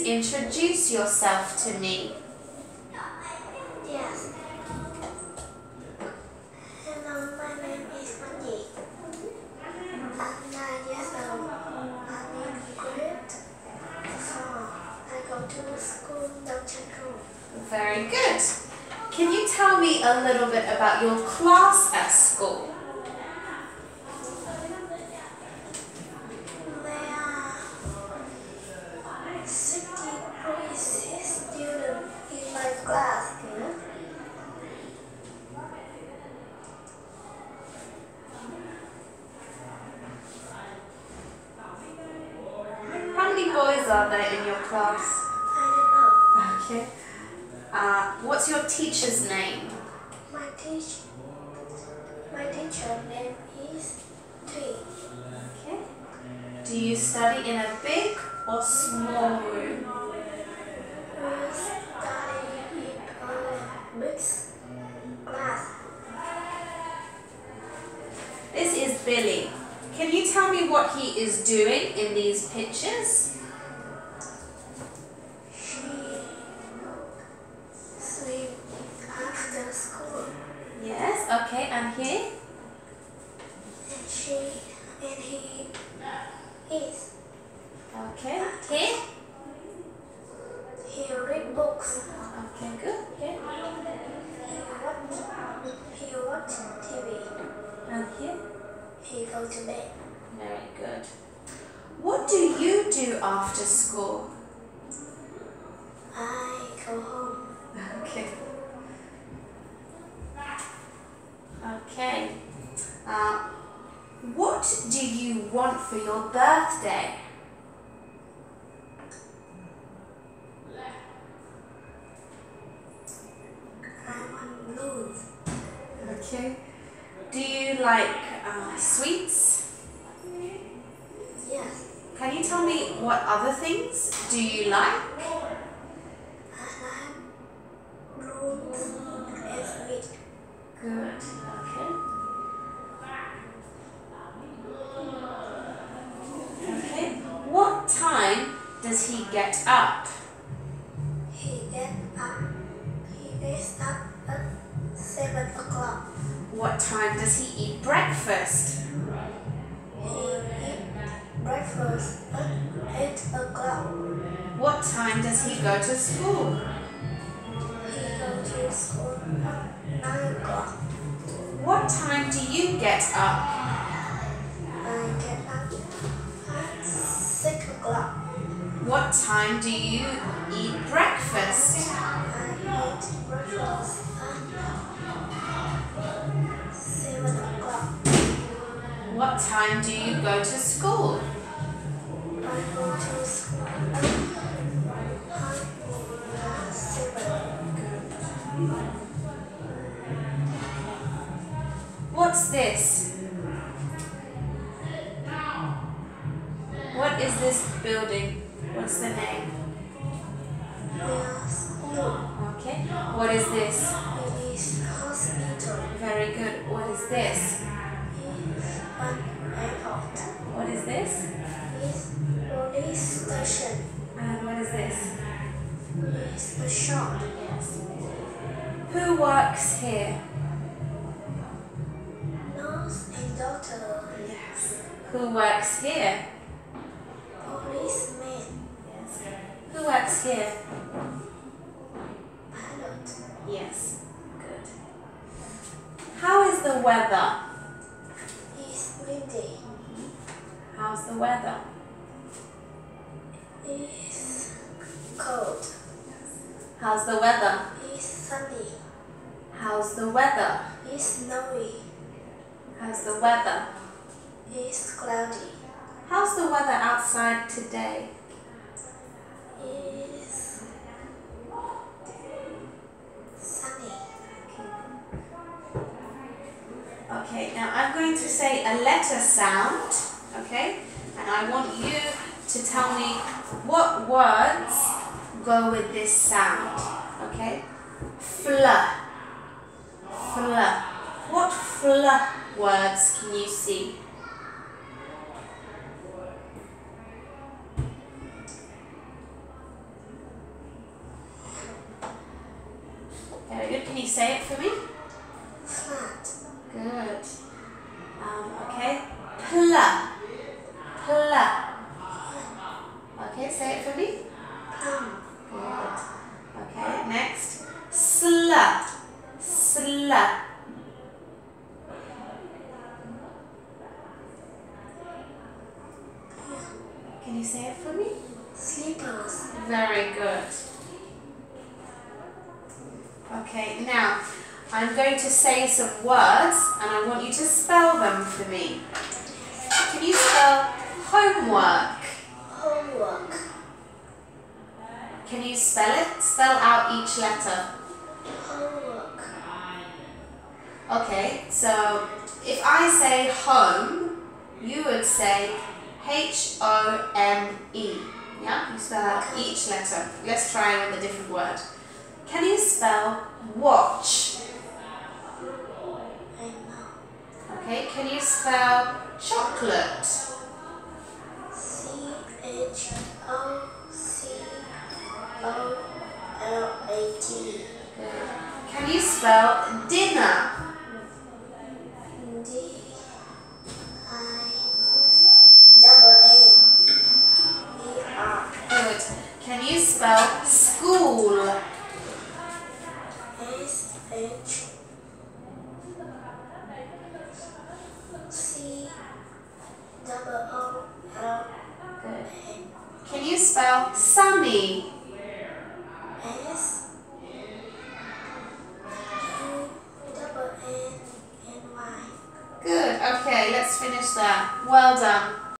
please introduce yourself to me? Yes. Hello, my name is Wendy. I'm nine years old. I'm in grade four. I go to school Dr. Very good. Can you tell me a little bit about your class at school? There are 63 students in my class. How many boys are there in your class? I don't know. Okay. Uh, what's your teacher's name? My teacher, my teacher name is Tree. Okay. Do you study in a big or small room? We study in a class. This is Billy. Can you tell me what he is doing in these pictures? She swim after school. Yes. Okay. And here? And she and he uh, eats. Okay. Uh, here? He read books. Okay. Good. Here? He watch he watch TV. And here? He go to bed. Very good. What do you do after school? I go home. Okay. Okay. Uh, what do you want for your birthday? I want blues. Okay. Do you like uh, sweets? Yes. Can you tell me what other things do you like? Does he get up? He get up. He gets up at seven o'clock. What time does he eat breakfast? He eat breakfast at eight o'clock. What time does he go to school? He go to school at nine o'clock. What time do you get up? What time do you eat breakfast? What time do you go to school? What's this? What is this building? What's the name? Okay. What is this? It is hospital. Very good. What is this? It's an airport. What is this? It's police station. And what is this? It's a shop. Yes. Who works here? Nurse and doctor. Yes. Who works here? Policeman. Yes. Who works here? Pilot. Yes. Good. How is the weather? It's windy. How's the weather? It's cold. How's the weather? It's sunny. How's the weather? It's snowy. How's the weather? It's cloudy. How's the weather outside today? Sunny. Okay, now I'm going to say a letter sound, okay? And I want you to tell me what words go with this sound, okay? Fl. Fl. What fl words can you see? Say it for me? Flat. Good. Um, okay. Pla. Pla. Okay, say it for me. Plum. Good. Okay, next. Sla. Sla. Can you say it for me? Slippers. Very good. Okay, now I'm going to say some words and I want you to spell them for me. Can you spell homework? Homework. Can you spell it? Spell out each letter. Homework. Okay, so if I say home, you would say H O M E. Yeah, you spell out each letter. Let's try with a different word. Can you spell watch? Okay, can you spell chocolate? C H O C O L A T. Can you spell dinner? D-I-double-A-E-R. Good. Can you spell dinner? H C double O L. Good. Can you spell sunny? S U double N N Y. Good. Okay, let's finish that. Well done.